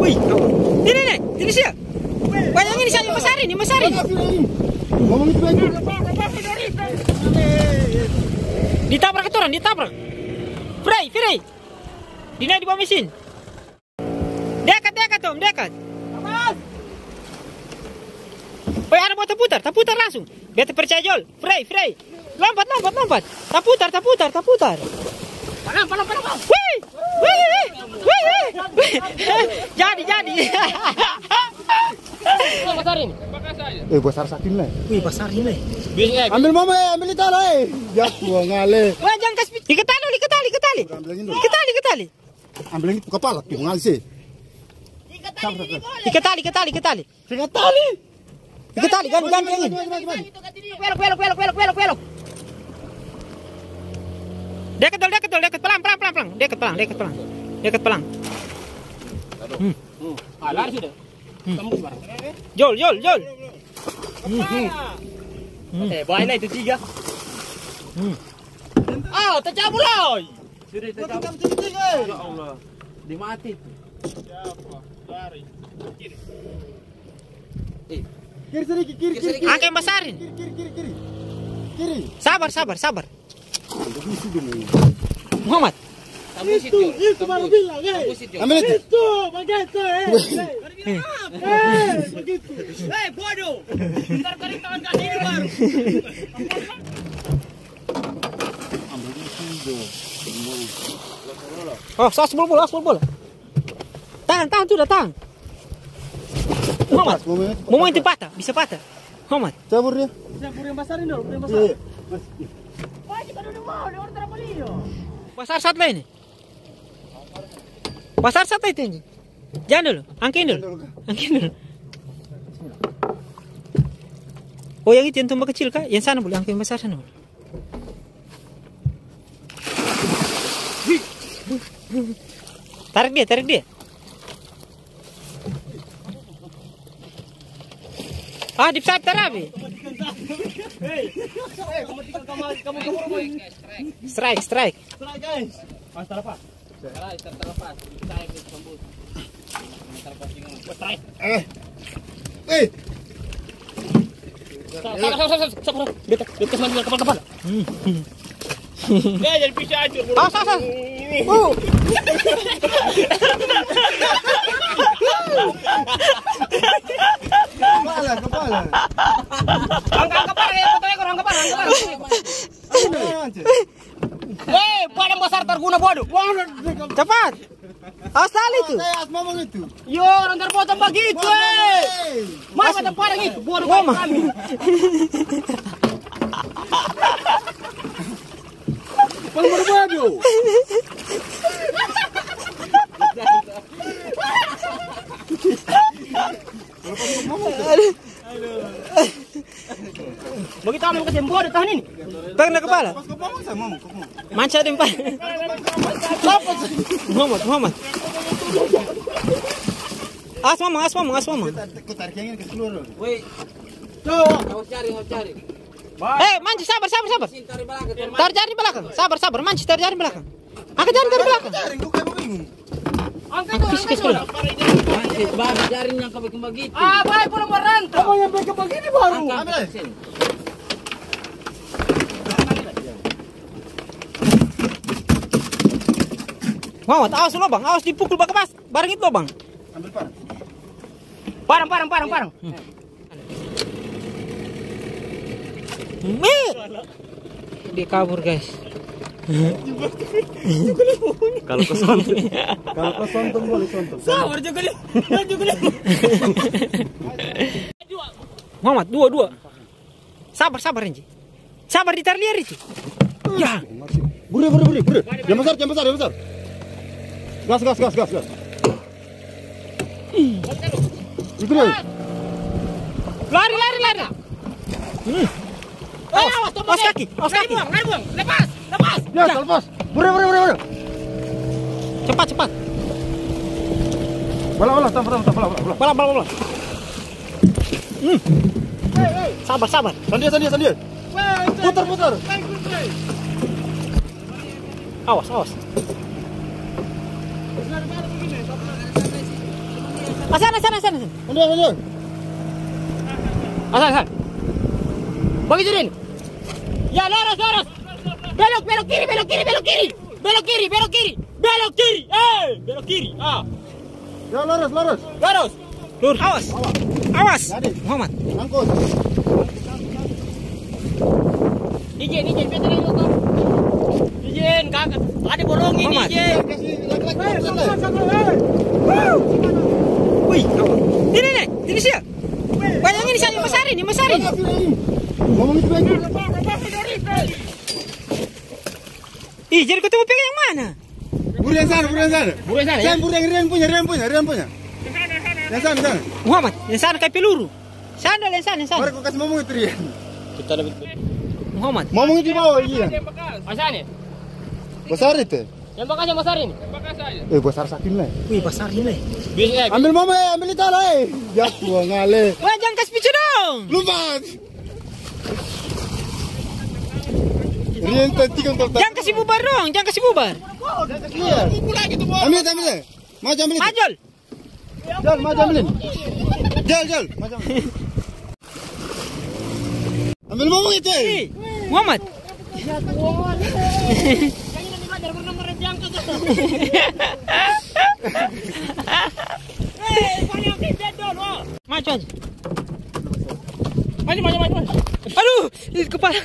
Wih, ini nih, ini sih. Bayangin di Mas Arin, ini Mas Arin. Ngomong itu aja. Ditabrak itu orang, ditabrak. Frey, Frey. Dina di bawah mesin. Dekat, dekat Tom, dekat. Oh, ada mau terputar, terputar langsung. Biar terpercaya Jol. Frey, Frey. Lompat, lompat, lompat. Tak putar, tak Palang, palang, palang. Wih, wih, wih, wih, wih. Jadi, jadi. Eh, besar sakin lah. Wih, besar ini. Ambil mama, eh, ambil itu lah. eh. Ya, gua ngale. Wah, jangan kasih. Ikat tali, ikat tali, ikat tali. Ikat tali, ikat tali. Ambil itu kepala, tuh sih. Ikat tali, ikat tali, ikat tali. Tali. Ikat tali, ganti, ganti yang ini. Belok, belok, belok, belok, Dekat dulu, dekat dulu, dekat pelan, pelan, pelan, pelan. Dekat pelan, dekat pelan. Dekat pelan. Ah, lari sudah. Tembus barang. Jol, jol, jol. Eh, baiklah itu tiga. Hmm. Ah, tercabut lah. Sudah tercabut. Ya Allah. Dimati tuh. Kiri sedikit, kiri, kiri, kiri, kiri, kiri, kiri, kiri. Kiri. Sabar, sabar, sabar. Dulu. Muhammad. Tembus itu. Itu baru bilang, eh. Tembus itu. Ambil itu. Itu, begitu, eh. Eh, begitu. Eh, bodoh. Ntar tarik tangan kaki ini baru. Oh, sos bul bul, sos bul. Tahan, tahan sudah tahan. Muhammad. Momen itu. Patah, bisa patah. Muhammad. Cabur dia. Puri yang basarin dulu, puri yang Iya, Pasar satu ini. Pasar satu itu ini. Jangan dulu, angkin dulu. Angkin dulu. Oh yang itu yang tumbang kecil kah? Yang sana boleh, angkin besar sana boleh. Tarik dia, tarik dia. Ah, di pesawat terapi. Kamu tinggal kamu, kamu, kamu, kamu. Strike, strike. guys. Terlepas. Salah, terlepas. Terlepas. Strike. Eh. Eh. Kepala kepala. Ya, jadi pisah. Uh. Kepala, kepala. Angkat kepala ya, fotonya kurang kepala, angkat kepala. Hei, besar terguna bodoh. Cepat. Awas tali itu. Asma. Yo, orang terpotong begitu, eh. Mas, itu, bodoh kami. Kami kasih bodoh tahan ini. Dah kepala. Manca di empat. Muhammad, Muhammad. As. Aku ke seluruh. Woi. Tuh, harus cari, harus cari. Eh, manci sabar, sabar, sabar. Tarik belakang. Jari. Sabar, sabar. Manci tarik jari di belakang. Angkat jari dari belakang. Angkat kis, angkat. Baru jaring yang kau bikin begitu. Ah, baik pulang merantau. Kamu yang bikin begini baru. Aja. Sini. Muhammad, awas lo bang, awas dipukul bak pas. Barang itu bang. Ambil parang. Parang, parang, parang, parang. Mir. Dia kabur guys. Kalau ke sontom boleh sontom. Sabar juga nih. Juga nih. Muhammad, dua, dua. Sabar, sabar Renji. Sabar ditarik liar itu. Ya. Buri, buri, buri, buri. Yang besar, yang besar, yang besar. Gas, gas, gas, gas, gas. Itu dia. Lari, lari, lari. Hmm. Awas, awas, awas kaki, awas kaki. buang, buang. Lepas, lepas. Ya, lepas. Buri, buri, buri. Cepat, cepat. Bola, bola, tampar, tampar, bola, bola. Bola, bola, bola. Hmm. Sabar, sabar. Sandia, sandia, sandia. Putar, putar. Awas, awas. Sana, sana, sana. sana. Mundur, mundur. Asal, asal. Bagi Jirin. Ya, lurus, lurus. Belok, belok kiri, belok kiri, belok kiri. Belok kiri, belok kiri. Belok kiri. Eh, belok kiri. Ah, Ya, lurus, lurus. lurus. Lur. Awas. Awas. Muhammad. Angkut. Izin, izin, betul itu kau. Kakak. Ada bolong ini, Muhammad. izin. Kasih laki-laki. Wih. Ini, ini. Ini sih. Banyak ini saya. Ngomong itu lagi. Ih, jadi ketemu pegang yang mana? Buru yang sana, buru yang sana. Buru yang sana, ya? Yang Rian punya, Rian punya, Rian punya. Yang sana, sana. Muhammad, yang sana kayak peluru. Sandal yang sana, yang sana. Mari kau kasih ngomong itu Rian. Kita lebih. Muhammad. Ngomong itu di bawah, iya. Masa ni? Besar itu. Yang bekas yang besar ini. Eh, besar sakin lah. Wih, besar ini. Bisa, eh. Ambil mama, eh, ambil itu lah. Ya, gua ngale. Wah, jangan kasih picu dong. Lupa. Rian tadi kan Jangan kasih bubar dong, jangan kasih bubar. Iya. Ambil, ambil. Maju ambil. itu. Majol. Jal, maju ambilin. Jal, jal. Maju ambil. Ambil ngomong itu. eh. Muhammad. Maju aja. Maju, maju, maju. maju. Aduh, kepala.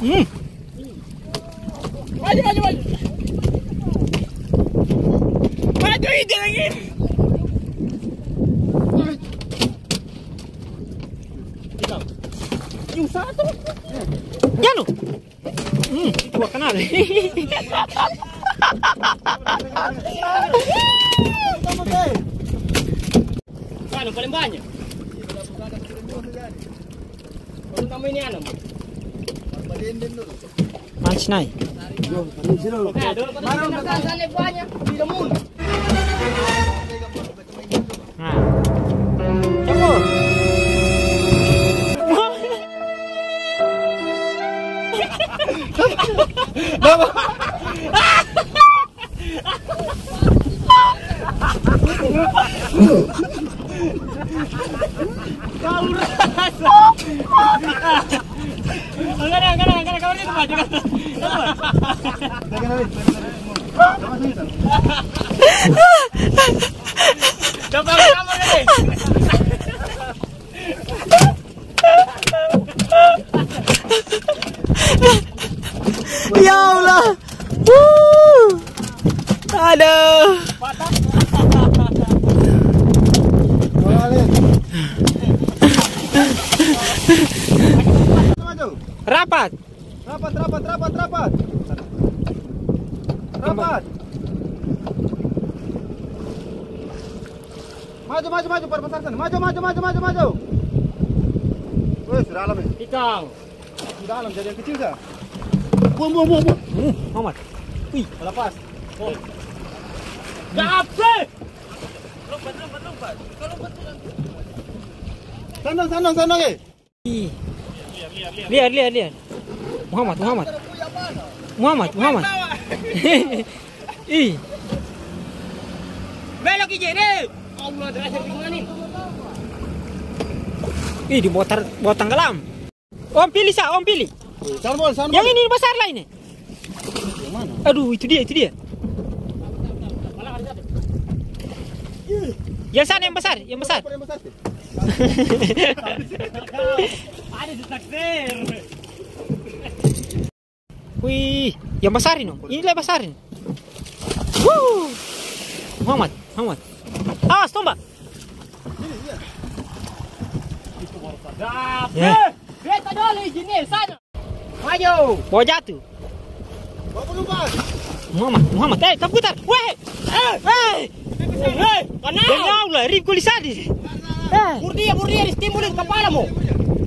Hmm. Maju, maju, maju. Maju ini lagi. Yung satu. Ya lo. Hmm, gua kenal. Ano paling banyak? Baru kamu ini ano? Manch nai. Eh, dulu pada sini kasane banyak. Tidak mulu. Enggak ada, enggak enggak ada kawan itu maju. Coba kamu ini. ya Allah. Wuh. Aduh. Maju. Rapat. Rapat, rapat, rapat, rapat. Rapat. Maju, maju, maju, perbesar sana. Maju, maju, maju, maju, maju. Wih, sudah alam. Sudah alam, jadi yang kecil dah. Buang, buang, buang. Hmm, Muhammad. Wih, Lepas. Gape. Sandang, sandang, sandang, eh. Ih. Lihat, lihat, lihat. Muhammad, Muhammad. Muhammad, Muhammad. Ih, Belok ije deh. Allah ih di bawah, tar- bawah tenggelam. Om pilih sa, om pilih. Sambal. Yang ini besar lah ini. Yang mana? Aduh, itu dia, itu dia. Yang sana yang besar, yang besar. Yang besar, Wih, yang besarin om. Inilah besarin. Wuh. Muhammad, Muhammad. Awas tombak. Ya. Beta dulu ijinnya sana. Maju. Bawa jatuh. Bapak lupa. Muhammad, Muhammad. Eh, tak putar. Weh. Eh, eh. Hei, kenal. Dengar lah, rib kulisadi. Eh. Burdia, burdia, distimulin kepalamu.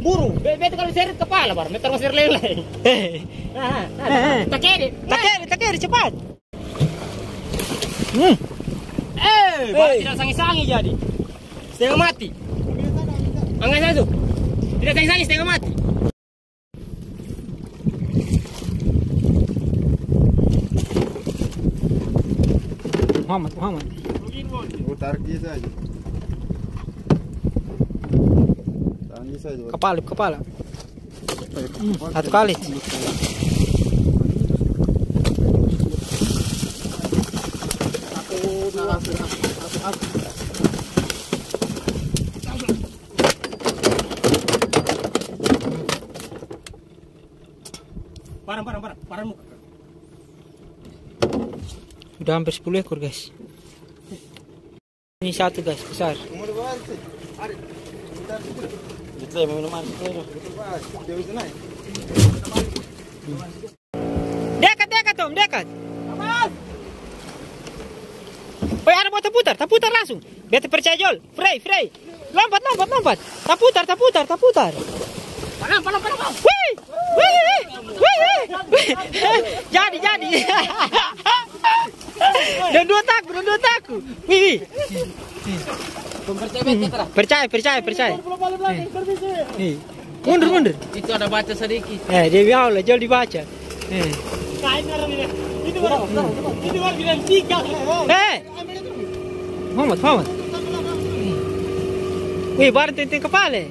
Buru, Be- beta kalau seret kepala bar, meter masir lele. Eh. Nah, Eh, eh. tak kiri. Tak kiri, tak kiri, cepat. Hmm. Eh, Eh. tidak sangi-sangi jadi. Setengah mati. Angkat satu. Tidak sangi-sangi setengah mati. Muhammad, Muhammad. Tarik dia saja. Kepala, kepala. Hmm, satu kali. Parang, parang, parang, parang muka. Udah hampir 10 ekor guys. Ini satu guys, besar. Dekat, dekat Tom, dekat. Woi, ada terputar, terputar langsung. Bete percaya Jol. Frey, Frey. Lompat, lompat, lompat. Terputar, terputar. Parang, parang, parang, parang. Wih! Wih! Wih! Jadi, jadi. Dan dua taku, dan dua. Wih, wih. Percaya, percaya, percaya. Nih. Mundur, mundur. Itu ada baca sedikit. Eh, dia bilang Allah, Jol dibaca. Eh. Itu baru, itu baru bilang tiga. Eh. Muhammad, Muhammad. Wih, baru tinting kepala.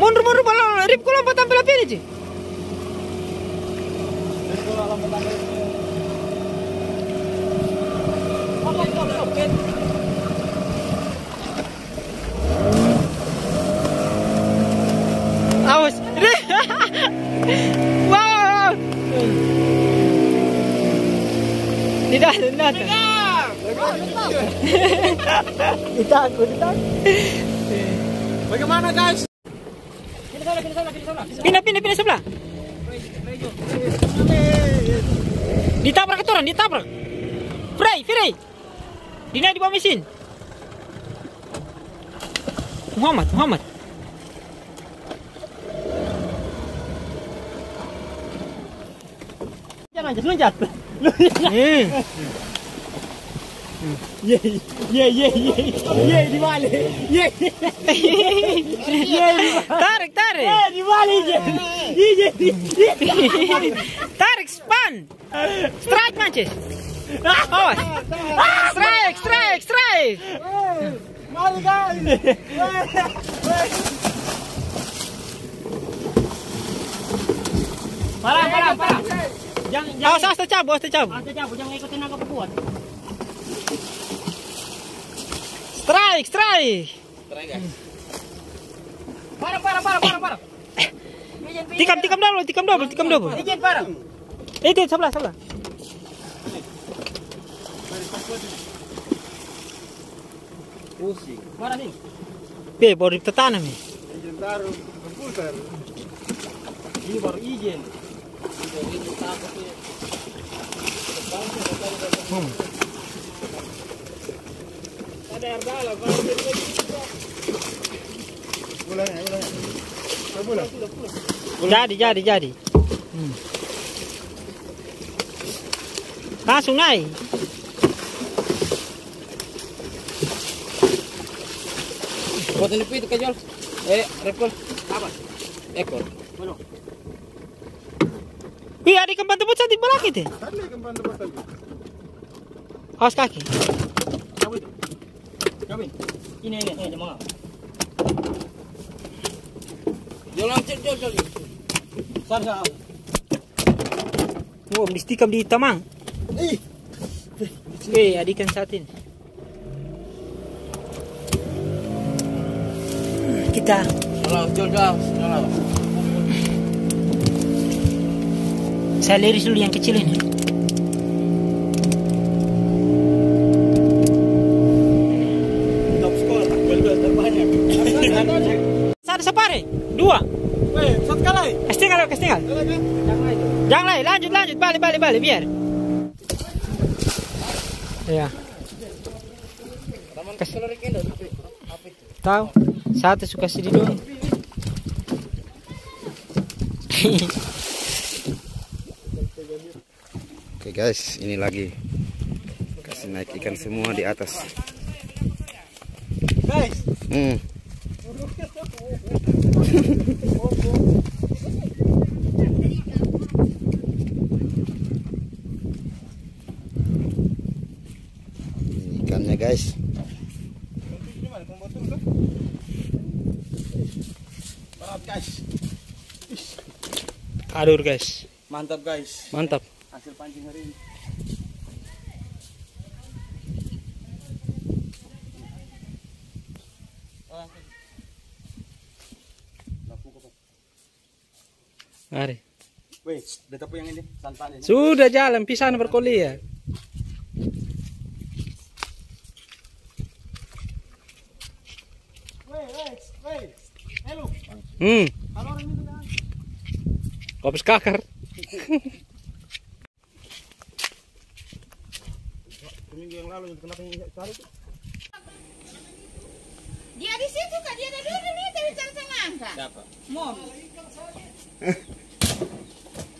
Mundur, mundur, balon. Rip ko lompat tampil api aja. Awas. Tidak, tidak. Ditakut, ditakut. Bagaimana guys? Pindah, pindah, pindah sebelah. Ditabrak itu orang, ditabrak. Frey, Frey. Dina di bawah mesin. Muhammad, Muhammad. Jangan aja, loncat. Eh, Ye, ye, ye, ye, ye di balik. Ye, tarik, tarik. ye di balik. Ye, ye, ye, ye. tarik, span. Strike, Manches. Awas. Strike, strike, strike. Mari guys. Parang, parang, parang. Jangan, jangan. Awas, awas, tercabut, awas, tercabut. Ante cabut, jangan ikutin nangkap perempuan. Strike, strike. Parang, parang, parang, parang, parang. Tikam, tikam double, tikam double, tikam double. Izin parang. Itu sebelah, sebelah. Parang nih. Be, baru tertanam ya. Izin taruh. Berputar. Ini baru izin. Hmm. Jadi, jadi, jadi. Hmm. Langsung naik. Buat ini itu kajol. Eh, repol. Apa? Ekor. Wih, ada ikan kita. Tadi kembali tempat tadi. Awas kaki. Siapa itu? Siapa ini? Ini, ini, ini? Jol, jol, jol, jol. Sar, sar. Oh, di tamang. Ih, Eh, ada ikan satin. Kita Jol, jol, jol. Saya liris dulu yang kecil ini. Satu separe, dua. Weh, satu kali. Kastinggal, kastinggal. Jangan lagi, lanjut, lanjut, balik, balik, balik, biar. Ya. Kas- Tahu? Satu suka sedih doang. Oke guys, ini lagi kasih naik ikan semua di atas. Guys, Hmm. Ini ikannya guys. Berat guys. Adur guys. Mantap guys. Mantap. Hasil pancing hari ini. Mari. Weh, udah yang ini santan ini. Sudah jalan pisan berkuliah. Weh, weh, weh. Halo. Hmm. Kopis kakar. Seminggu yang lalu kenapa yang cari? Dia di situ kak, dia ada dulu nih dari kak. Siapa? Mom.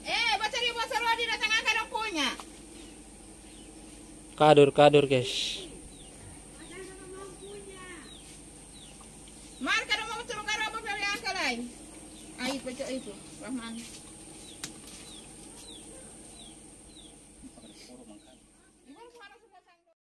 eh, baca dia baca lo di ada punya. Kadur kadur guys. Mau turun karo apa angka lain. Ay, baca itu. Rahman.